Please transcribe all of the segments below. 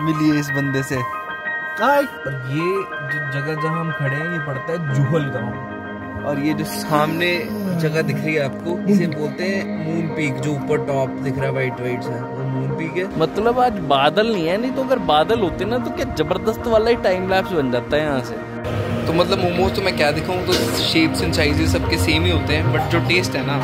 मिलिए इस बंदे से। और ये जो जगह जहाँ हम खड़े हैं ये पड़ता है जूहल गाँव। और ये जो सामने जगह दिख रही है आपको इसे बोलते हैं मून पीक जो ऊपर टॉप दिख रहा है वाइट वाइट सा। वो मून पीक है। मतलब आज बादल नहीं है नहीं तो अगर बादल होते ना तो क्या ज़बरदस्त वाला ही टाइम लैप्स बन जाता है यहाँ से? तो मतलब मोमोज तो मैं क्या दिखाऊँ तो शेप्स एंड साइजेस सबके सेम ही होते हैं बट जो टेस्ट है ना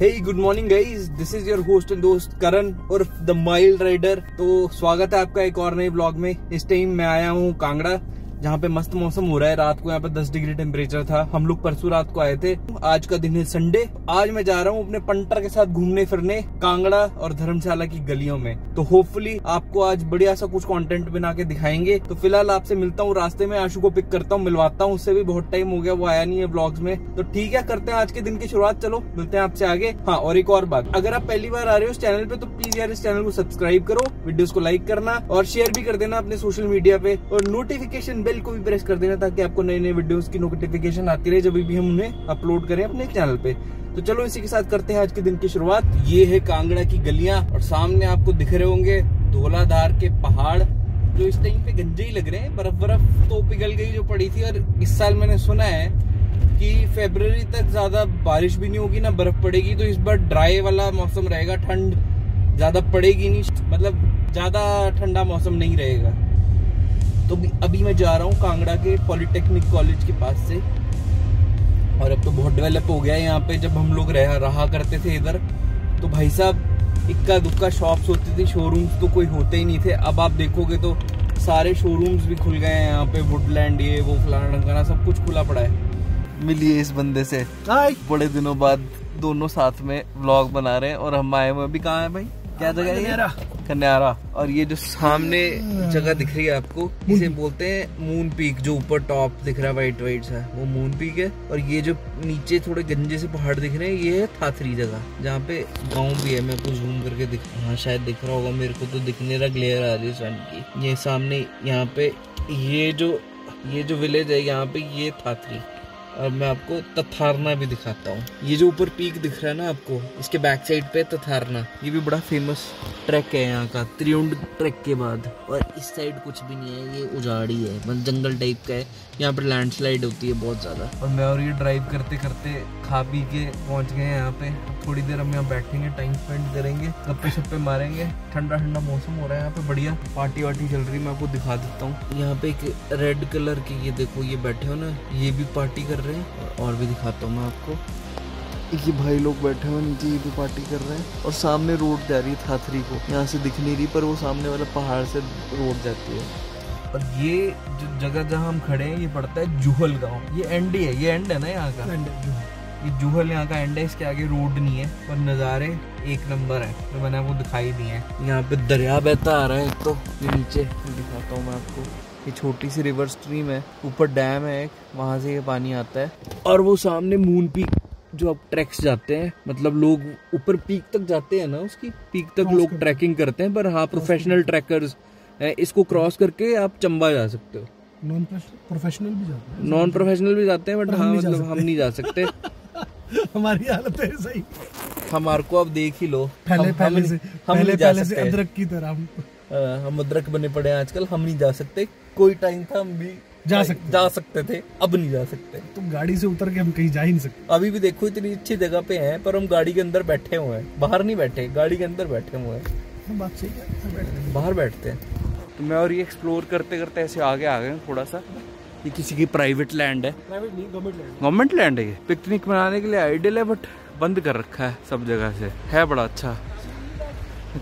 hey good morning guys this is your host and दोस्त करण और द माइल्ड राइडर तो स्वागत है आपका एक और नए ब्लॉग में. इस टाइम मैं आया हूँ कांगड़ा. जहाँ पे मस्त मौसम हो रहा है। रात को यहाँ पे 10 डिग्री टेम्परेचर था। हम लोग परसों रात को आए थे। आज का दिन है संडे आज मैं जा रहा हूँ अपने पंटर के साथ घूमने फिरने, कांगड़ा और धर्मशाला की गलियों में। तो होपफुली आपको आज बढ़िया सा कुछ कंटेंट बना के दिखाएँगे। तो फ़िलहाल आपसे मिलता हूँ। रास्ते में आशु को पिक करता हूँ। मिलवाता हूँ। उससे भी बहुत टाइम हो गया। वो आया नहीं है ब्लॉग्स में। तो ठीक है, करते हैं आज के दिन की शुरुआत। चलो, मिलते हैं आपसे आगे। हाँ और एक और बात। अगर आप पहली बार आ रहे हो इस चैनल पे तो प्लीज़ यार इस चैनल को सब्सक्राइब करो। वीडियोस को लाइक करना और शेयर भी कर देना अपने सोशल मीडिया पे। और नोटिफिकेशन बेल को भी प्रेस कर देना ताकि आपको नए नए वीडियोस की नोटिफिकेशन आती रहे, जब भी हम उन्हें अपलोड करें अपने चैनल पे। तो चलो इसी के साथ करते हैं आज के दिन की शुरुआत। ये है कांगड़ा की गलियाँ, और सामने आपको दिख रहे होंगे धोलाधार के पहाड़, जो इस टाइम पे गंजे ही लग रहे हैं। बर्फ़ बर्फ़ तो पिघल गई जो पड़ी थी, और इस साल मैंने सुना है कि फेब्रवरी तक ज़्यादा बारिश भी नहीं होगी, ना बर्फ़ पड़ेगी तो इस बार ड्राई वाला मौसम रहेगा, ठंड ज़्यादा पड़ेगी नहीं। मतलब ज़्यादा ठंडा मौसम नहीं रहेगा। तो अभी मैं जा रहा हूँ कांगड़ा के पॉलिटेक्निक कॉलेज के पास से। और अब तो बहुत डेवलप हो गया है यहाँ पे जब हम लोग रह रहा करते थे इधर तो भाई साहब इक्का दुक्का शॉप्स होती थी शोरूम्स तो कोई होते ही नहीं थे। अब आप देखोगे तो सारे शोरूम्स भी खुल गए हैं यहाँ पे वुडलैंड ये वो फलाना सब कुछ खुला पड़ा है। मिलिए इस बंदे से। बड़े दिनों बाद दोनों साथ में व्लॉग बना रहे हैं और हम आए हुए अभी कहाँ है भाई? क्या जगह है? कन्यारा और ये जो सामने जगह दिख रही है आपको इसे बोलते हैं मून पीक जो ऊपर टॉप दिख रहा है वाइट वाइट सा वो मून पीक है। और ये जो नीचे थोड़े गंजे से पहाड़ दिख रहे हैं ये है थाथरी जगह जहाँ पे गाँव भी है। मैं आपको जूम करके दिख हाँ शायद दिख रहा होगा मेरे को तो दिखने रहा ग्लेयर आ रही है सन की। ये सामने यहाँ पे ये जो ये जो विलेज है यहाँ पे ये थाथरी। और मैं आपको तथारना भी दिखाता हूँ। ये जो ऊपर पीक दिख रहा है ना आपको, इसके बैक साइड पे तथारना, ये भी बड़ा फ़ेमस ट्रैक है यहाँ का, त्रियुंड ट्रैक के बाद। और इस साइड कुछ भी नहीं है, ये उजाड़ी है मतलब जंगल टाइप का है। यहाँ पर लैंडस्लाइड होती है बहुत ज़्यादा। और मैं और ये ड्राइव करते करते खा पी के पहुँच गए यहाँ पे। थोड़ी देर हम यहाँ बैठेंगे टाइम स्पेंड करेंगे गप्पे शप्पे मारेंगे। ठंडा ठंडा मौसम हो रहा है यहाँ पे, बढ़िया। पार्टी वार्टी चल रही है, मैं आपको दिखा देता हूँ। यहाँ पे एक रेड कलर की ये देखो, ये बैठे हो ना, ये भी पार्टी कर रहे हैं। और भी दिखाता हूँ मैं आपको। ये भाई लोग बैठे हुए नीचे ये भी पार्टी कर रहे हैं। और सामने रोड जा रही है थाथरी को। यहाँ से दिख नहीं रही, पर वो सामने वाला पहाड़ से रोड जाती है। और ये जो जगह जहाँ हम खड़े हैं, ये पड़ता है जूहल गाँव। ये एंड ही है, ये एंड है ना यहाँ का? ये जूहल यहाँ का एंड है इसके आगे रोड नहीं है पर नज़ारे एक नंबर है जो मैंने आपको दिखाई दिए हैं। यहाँ पे दरिया बहता आ रहा है एक तो ये नीचे दिखाता हूँ मैं आपको। ये छोटी सी रिवर स्ट्रीम है ऊपर डैम है एक वहाँ से ये पानी आता है। और वो सामने मून पीक जो अब ट्रैक्स जाते हैं मतलब लोग ऊपर पीक तक जाते हैं ना उसकी पीक तक लोग ट्रैकिंग करते हैं पर हाँ प्रोफेशनल ट्रैकर्स इसको क्रॉस करके आप चंबा जा सकते हो। नॉन प्रोफेशनल भी जाते हैं। नॉन प्रोफेशनल भी जाते हैं बट हाँ मतलब हम नहीं जा सकते। हमारी हालत है सही। हमारे को अब देख ही लो। पहले हम, पहले हम, से हम पहले पहले से अदरक की तरह हम। आ, हम अदरक बने पड़े हैं आजकल हम नहीं जा सकते। कोई टाइम था हम भी जा सकते। जा सकते थे अब नहीं जा सकते। तुम गाड़ी से उतर के हम कहीं जा ही नहीं सकते। अभी भी देखो इतनी अच्छी जगह पे हैं पर हम गाड़ी के अंदर बैठे हुए हैं। बाहर नहीं बैठे गाड़ी के अंदर बैठे हुए हैं। बात सही है बाहर बैठते हैं। तो मैं और ये एक्सप्लोर करते करते ऐसे आगे आ गए थोड़ा सा। ये किसी की प्राइवेट लैंड है। प्राइवेट नहीं गवर्नमेंट लैंड गवर्नमेंट लैंड है ये। पिकनिक मनाने के लिए आइडियल है बट बंद कर रखा है सब जगह से। है बड़ा अच्छा।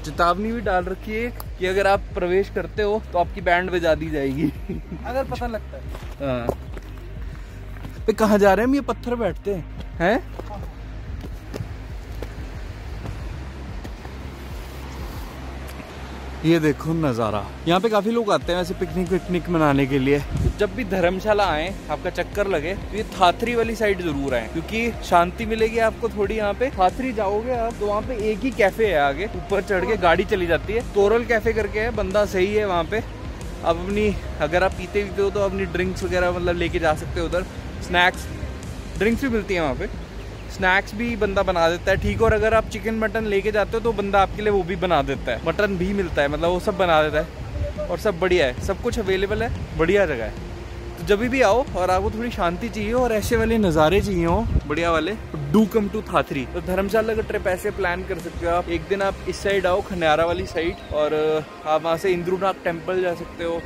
चेतावनी भी डाल रखी है कि अगर आप प्रवेश करते हो तो आपकी बैंड बजा दी जाएगी। अगर पता लगता है। हाँ। कहाँ जा रहे हैं हम? ये पत्थर बैठते हैं? हैं। ये देखो नज़ारा। यहाँ पे काफ़ी लोग आते हैं वैसे पिकनिक विकनिक मनाने के लिए। जब भी धर्मशाला आए, आपका चक्कर लगे तो ये थाथरी वाली साइड ज़रूर आए, क्योंकि शांति मिलेगी आपको थोड़ी यहाँ पे। थाथरी जाओगे आप तो वहाँ पे एक ही कैफ़े है आगे, ऊपर चढ़ के गाड़ी चली जाती है। तोरल कैफ़े करके है, बंदा सही है वहाँ पे। अब अपनी, अगर आप पीते पीते हो तो अपनी ड्रिंक्स वगैरह मतलब लेके जा सकते हो उधर। स्नैक्स ड्रिंक्स भी मिलती है वहाँ पे। स्नैक्स भी बंदा बना देता है, ठीक, और अगर आप चिकन मटन लेके जाते हो तो बंदा आपके लिए वो भी बना देता है। मटन भी मिलता है मतलब वो सब बना देता है, और सब बढ़िया है, सब कुछ अवेलेबल है, बढ़िया जगह है। तो जब भी आओ, और आपको थोड़ी शांति चाहिए, और ऐसे वाले नज़ारे चाहिए हो, बढ़िया वाले डू कम टू थाथरी तो धर्मशाला का ट्रिप ऐसे प्लान कर सकते हो आप। एक दिन आप इस साइड आओ, खन्यारा वाली साइड और आप वहाँ से इंद्रुनाथ टेंपल जा सकते हो।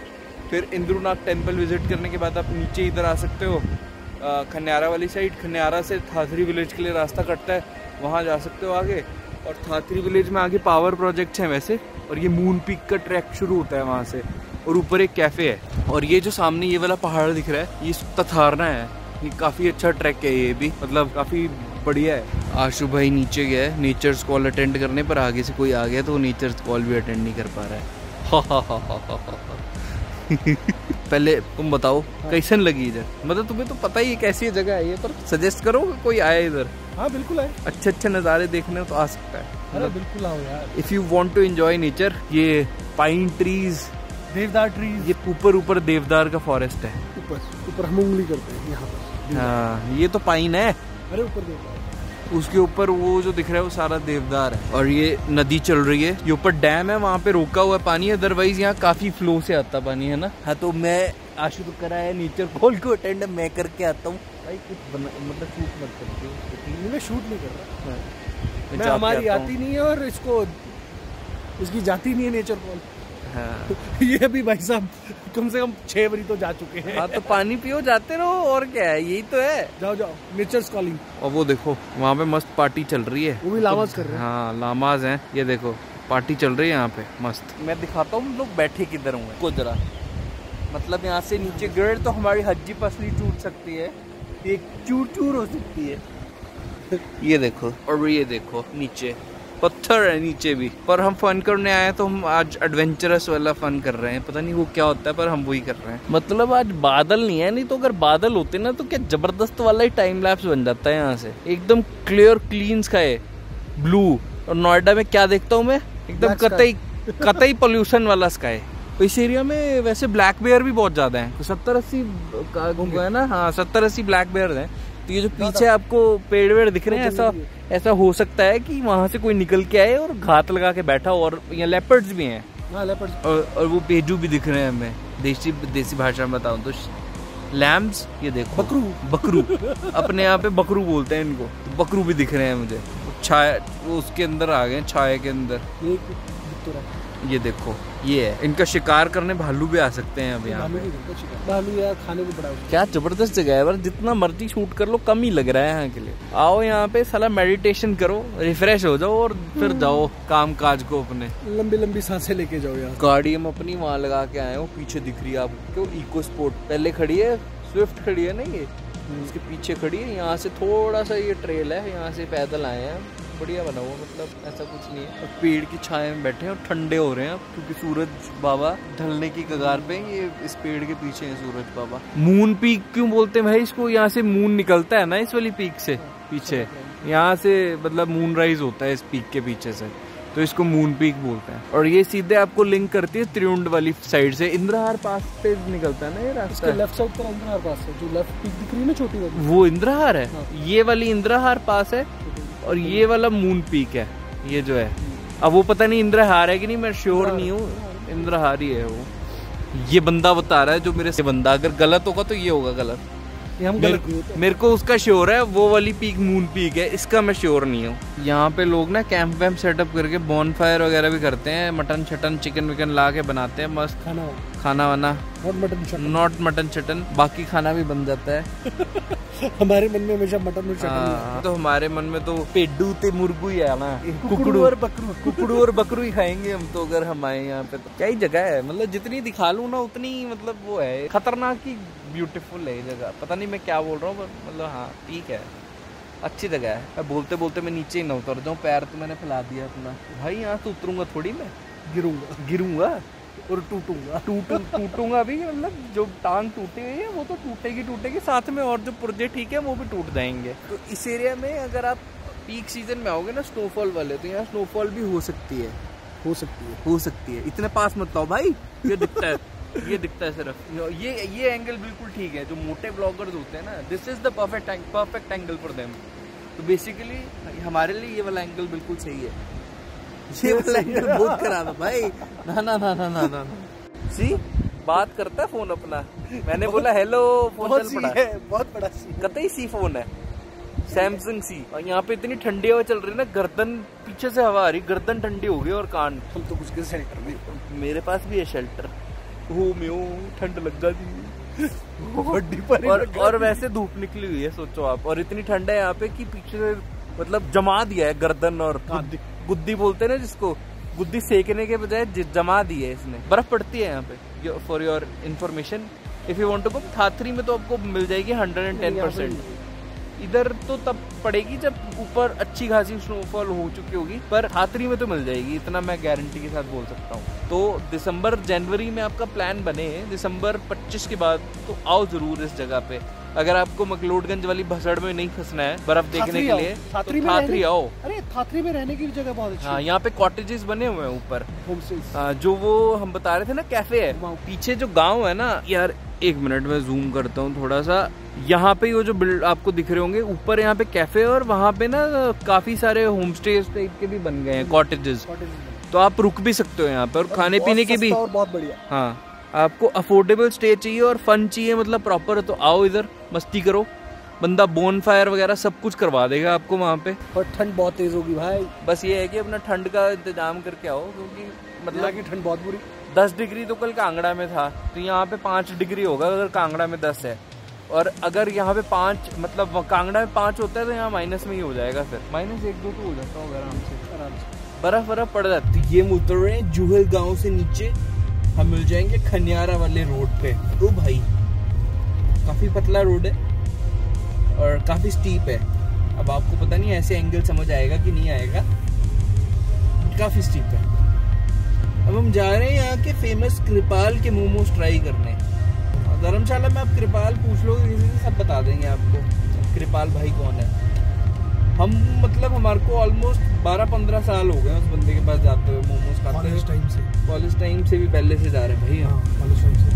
फिर इंद्रुनाथ टेंपल विज़िट करने के बाद आप नीचे इधर आ सकते हो। खन्यारा वाली साइड खन्यारा से थाथरी विलेज के लिए रास्ता कटता है, वहाँ जा सकते हो आगे। और थाथरी विलेज में आगे पावर प्रोजेक्ट्स हैं वैसे, और ये मून पीक का ट्रैक शुरू होता है वहाँ से, और ऊपर एक कैफ़े है। और ये जो सामने ये वाला पहाड़ दिख रहा है, ये तथारना है। ये काफ़ी अच्छा ट्रैक है ये भी मतलब काफ़ी बढ़िया है। आशु भाई नीचे गया है नेचर्स कॉल अटेंड करने, पर आगे से कोई आ गया तो वो नेचर्स कॉल भी अटेंड नहीं कर पा रहा है। पहले तुम बताओ कैसन लगी इधर? मतलब तुम्हें तो पता ही है कैसी जगह है ये पर सजेस्ट करो कि कोई आए इधर। हाँ बिल्कुल है अच्छे अच्छे नज़ारे देखने तो आ सकता है। अरे बिल्कुल आओ यार। If you want to enjoy nature ये पाइन ट्रीज देवदार ट्रीज ये ऊपर ऊपर देवदार का फॉरेस्ट है। ऊपर ऊपर हम उंगली करते हैं यहाँ पर। हाँ ये तो पाइन है। अरे ऊपर देवदार। उसके ऊपर वो जो दिख रहा है वो सारा देवदार है। और ये नदी चल रही है। ये ऊपर डैम है वहाँ पे रोका हुआ पानी। है अदरवाइज़ यहाँ काफ़ी फ्लो से आता पानी है ना? हाँ तो मैं आशु तो करा है नेचर कॉल को अटेंड मैं करके आता हूँ। भाई कुछ बना मतलब शूट मत करते मैं शूट नहीं कर रहा। मैं मैं हमारी आती नहीं है और इसको इसकी जाती नहीं है नेचर कॉल हाँ ये भी भाई साहब कम से कम छह बरी तो जा चुके हैं। हाँ तो पानी पियो जाते रहो और क्या है यही तो है। जाओ जाओ नेचर्स कॉलिंग और वो देखो वहाँ पे मस्त पार्टी चल रही है। वो भी लावाज कर रहे हैं। हाँ लामाज हैं। ये देखो पार्टी चल रही है यहाँ पे मस्त। मैं दिखाता हूँ लोग बैठे किधर हुए को जरा। मतलब यहाँ से नीचे गिर तो हमारी हज्जी पसली टूट सकती है एक चूर चूर हो सकती है। ये देखो और ये देखो नीचे। पत्थर है नीचे भी। पर हम फन करने आए तो हम आज एडवेंचरस वाला फन कर रहे हैं। पता नहीं वो क्या होता है पर हम वही कर रहे हैं। मतलब आज बादल नहीं है नहीं तो अगर बादल होते ना तो क्या ज़बरदस्त वाला ही टाइम लैप्स बन जाता है यहाँ से। एकदम क्लियर क्लीन स्काई ब्लू और नोएडा में क्या देखता हूँ मैं? एकदम कतई कतई पोल्यूशन वाला स्काई तो इस एरिया में वैसे ब्लैक बेयर भी बहुत ज़्यादा है। सत्तर अस्सी है ना? हाँ सत्तर अस्सी ब्लैक बेयर हैं। तो ये जो पीछे आपको पेड़ वेड़ दिख रहे हैं ऐसा ऐसा हो सकता है कि वहाँ से कोई निकल के आए और घात लगा के बैठा हो और यहाँ लेपर्ड्स भी हैं। हाँ और, और वो पेजू भी दिख रहे हैं हमें। देसी देसी भाषा में बताऊँ तो लैम्स ये देखो। बकरू। बकरू। अपने यहाँ पे बकरू बोलते हैं इनको। तो बकरू भी दिख रहे हैं मुझे। छाया उसके अंदर आ गए छाया के अंदर। ये दिख। ये है। इनका शिकार करने भालू भी आ सकते हैं अब यहाँ भालू यार खाने को बड़ा क्या ज़बरदस्त जगह है पर जितना मर्ज़ी शूट कर लो कम ही लग रहा है यहाँ के लिए। आओ यहाँ पे साला मेडिटेशन करो रिफ्रेश हो जाओ और फिर जाओ काम काज को अपने। लंबी लंबी साँसें लेके जाओ यार। गाड़ी हम अपनी वहाँ लगा के आए हो पीछे दिख रही है आपको इको स्पोर्ट पहले खड़ी है स्विफ्ट खड़ी है ना ये? उसके पीछे खड़ी है यहाँ से थोड़ा सा ये ट्रेल है यहाँ से पैदल आए हैं बढ़िया बना हुआ मतलब ऐसा कुछ नहीं है। और पेड़ की छाया में बैठे हैं और ठंडे हो रहे हैं अब क्योंकि सूरज बाबा ढलने की कगार पे ये इस पेड़ के पीछे है सूरज बाबा। मून पीक क्यों बोलते हैं भाई इसको? यहाँ से मून निकलता है ना इस वाली पीक से? पीछे। यहाँ से मतलब मून राइज होता है इस पीक के पीछे से। तो इसको मून पीक बोलते हैं। और ये सीधे आपको लिंक करती है त्रिउंड वाली साइड से। इंद्रहार पास पे निकलता है ना ये रास्ता? लेफ़्ट साइड पर अंदर पास है। जो लेफ़्ट पीक दिख रही है ना छोटी वाली। वो इंद्रहार है? हाँ। ये वाली इंद्रहार पास है? और ये वाला मून पीक है ये जो है। अब वो पता नहीं इंद्रहार है कि नहीं मैं श्योर नहीं हूँ। इंद्रहार ही है वो। ये बंदा बता रहा है जो मेरे से बंदा अगर गलत होगा तो ये होगा गलत। ये हम मेरे, गलत नहीं होते मेरे को उसका श्योर है वो वाली पीक मून पीक है इसका मैं श्योर नहीं हूँ। यहाँ पे लोग ना कैंप वैम्प सेटअप करके बॉन फायर वगैरह भी करते हैं मटन शटन चिकन विकन ला के बनाते हैं मस्त। खाना। खाना वाना। नॉट मटन चटन बाकी खाना भी बन जाता है। हमारे मन में हमेशा मटन और चटन हाँ, तो हमारे मन में तो पेडू ते मुर्गू ही है ना। कुकड़ू और बकरू। कुकड़ू और बकरू ही खाएँगे हम तो अगर हम आए यहाँ पे तो। क्या ही जगह है। मतलब जितनी दिखा लू ना उतनी मतलब वो है। खतरनाक ही ब्यूटीफुल है ये जगह। पता नहीं मैं क्या बोल रहा हूँ मतलब हाँ ठीक है। अच्छी जगह है। मैं बोलते बोलते मैं नीचे ही ना उतर जाऊँ। पैर तो मैंने फैला दिया अपना। भाई यहाँ से उतरूँगा थोड़ी मैं? गिरूँगा। गिरूँगा? और टूटूँगा। टूटू टूटूँगा भी मतलब जो टांग टूटी हुई है वो तो टूटेगी टूटेगी। साथ में और जो पुर्जे ठीक है वो भी टूट जाएँगे। तो इस एरिया में अगर आप पीक सीज़न में आओगे ना स्नोफॉल वाले तो यहाँ स्नोफॉल भी हो सकती है। हो सकती है। हो सकती है। इतने पास मत आओ भाई। ये दिखता है ये दिखता है सिर्फ़। ये ये एंगल बिल्कुल ठीक है। जो मोटे ब्लॉगर्स होते हैं ना this is the perfect perfect angle for them तो बेसिकली हमारे लिए ये वाला एंगल बिल्कुल सही है। ये एंगल बहुत खराब है भाई। ना ना ना ना ना ना सी बात करता है फ़ोन अपना। मैंने बोला हेलो फ़ोन चल पड़ा। है बहुत बड़ा सी। कतई सी फ़ोन है? सैमसंग सी। और यहाँ पे इतनी ठंडी हवा चल रही है ना गर्दन पीछे से हवा आ रही गर्दन ठंडी हो गई और कान। हम तो कुछ के सेंटर में मेरे पास भी है शेल्टर हो म्यो ठंड लग गई पर और लग और वैसे धूप निकली हुई है सोचो आप। और इतनी ठंड है यहाँ पे कि पीछे से मतलब जमा दिया है गर्दन और गुद्दी बोलते हैं ना जिसको गुद्दी सेकने के बजाय जमा दी है इसने। बर्फ़ पड़ती है यहाँ पे for your information if you want to go Thathri में तो आपको मिल जाएगी हंड्रेड एंड टेन परसेंट इधर तो तब पड़ेगी जब ऊपर अच्छी खासी स्नोफॉल हो चुकी होगी पर हाथरी में तो मिल जाएगी इतना मैं गारंटी के साथ बोल सकता हूँ। तो दिसंबर जनवरी में आपका प्लान बने दिसंबर 25 के बाद तो आओ ज़रूर इस जगह पे। अगर आपको मकलोडगंज वाली भसड़ में नहीं फंसना है बर्फ़ देखने के लिए थाथरी तो में थाथरी आओ। अरे थाथरी में रहने की जगह बहुत अच्छी हाँ यहाँ पे कॉटेजेस बने हुए हैं ऊपर। हाँ, जो वो हम बता रहे थे ना कैफ़े है। पीछे जो गाँव है ना यार एक मिनट में जूम करता हूँ थोड़ा सा। यहाँ पे वो जो बिल्ड आपको दिख रहे होंगे ऊपर यहाँ पे कैफ़े और वहाँ पे ना काफ़ी सारे होम स्टे टाइप के भी बन गए हैं कॉटेजेस तो आप रुक भी सकते हो यहाँ पे और खाने पीने की भी। और बहुत बढ़िया। हाँ। आपको अफोर्डेबल स्टे चाहिए और फन चाहिए मतलब प्रॉपर तो आओ इधर मस्ती करो। बंदा बोन फायर वगैरह सब कुछ करवा देगा आपको वहाँ पे। और ठंड बहुत तेज होगी भाई। बस ये है कि अपना ठंड का इंतज़ाम करके आओ क्योंकि मतलब की ठंड बहुत बुरी। दस डिग्री तो कल कांगड़ा में था तो यहाँ पे पाँच डिग्री होगा अगर कांगड़ा में दस है। और अगर यहाँ पे पाँच मतलब कांगड़ा में पाँच होता है तो यहाँ माइनस में ही हो जाएगा फिर। माइनस एक दो तो हो जाता होगा आराम से। आराम से। बर्फ़ बर्फ़ पड़ जाती ये उतर रहे हैं जूहल गाँव से नीचे हम मिल जाएँगे खनियारा वाले रोड पे। तो भाई, काफ़ी पतला रोड है और काफ़ी स्टीप है। अब आपको पता नहीं, ऐसे एंगल समझ आएगा कि नहीं आएगा। काफ़ी स्टीप है। अब हम जा रहे हैं यहाँ के फ़ेमस कृपाल के मोमोज ट्राई करने। धर्मशाला में आप कृपाल पूछ लो सब बता देंगे आपको। कृपाल भाई कौन है? हम मतलब हमारे को ऑलमोस्ट 12-15 साल हो गए उस बंदे के पास जाते हुए मोमोज खाते कॉलेज हुए। टाइम से। कॉलेज टाइम से भी पहले से जा रहे हैं भाई हाँ कॉलेज टाइम से।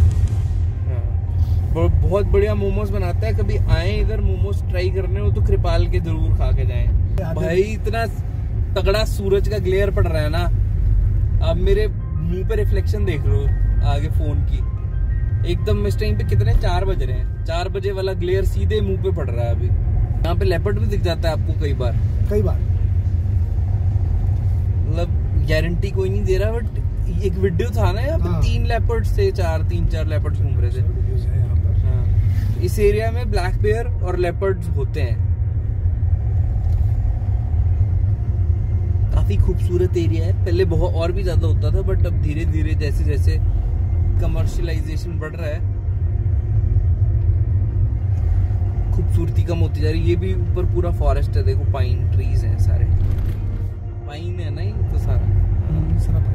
हाँ। बहुत बढ़िया मोमोज बनाता है कभी आए इधर मोमोज ट्राई करने हो तो कृपाल के ज़रूर खा के जाएँ। भाई इतना तगड़ा सूरज का ग्लेयर पड़ रहा है ना आप मेरे मुँह पे रिफ्लेक्शन देख रहे हो आगे फ़ोन की। एकदम इस टाइम पे कितने? चार बज रहे हैं। चार बजे वाला ग्लेयर सीधे मुँह पे पड़ रहा है अभी। यहाँ पे लेपर्ड भी दिख जाता है आपको कई बार। कई बार। मतलब गारंटी कोई नहीं दे रहा बट एक वीडियो था ना यहाँ पे हाँ। तीन लेपर्ड थे चार तीन चार लेपर्ड घूम रहे थे। है। इस एरिया में ब्लैक बेयर और लेपर्ड होते हैं। काफ़ी खूबसूरत एरिया है। पहले बहुत और भी ज़्यादा होता था बट अब धीरे धीरे जैसे जैसे कमर्शियलाइजेशन बढ़ रहा है। खूबसूरती कम होती जा रही है। ये भी ऊपर पूरा फॉरेस्ट है देखो पाइन ट्रीज हैं सारे। पाइन है ना ये तो सारा। हम्म, सारा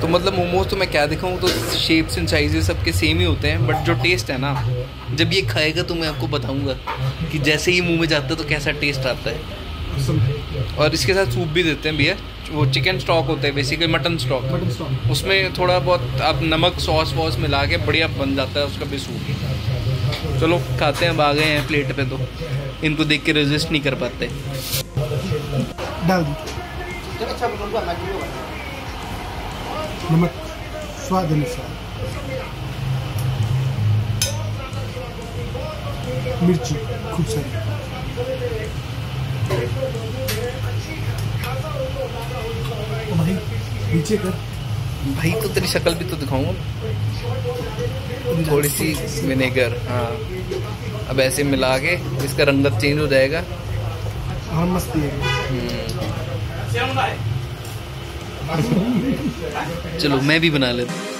तो मतलब मोमोज तो मैं क्या दिखाऊँ तो शेप्स एंड साइजेस सबके सेम ही होते हैं बट जो टेस्ट है ना जब ये खाएगा तो मैं आपको बताऊँगा कि जैसे ही मुँह में जाता है तो कैसा टेस्ट आता है। है। और इसके साथ सूप भी देते हैं भैया। वो चिकन स्टॉक होता है basically mutton stock mutton stock उसमें थोड़ा बहुत आप नमक सॉस वॉस मिला के बढ़िया बन जाता है उसका भी सूप। चलो खाते हैं अब आ गए हैं प्लेट पे तो। इनको देख के रेजिस्ट नहीं कर पाते। डाल दी। नमक स्वाद अनुसार। मिर्ची खूब सारी ओ भाई नीचे कर। भाई तो तेरी शक्ल भी तो दिखाऊँगा। थोड़ी सी विनेगर हाँ। अब ऐसे मिला के इसका रंगत चेंज हो जाएगा। हाँ मस्ती है चलो मैं भी बना लेता। हूँ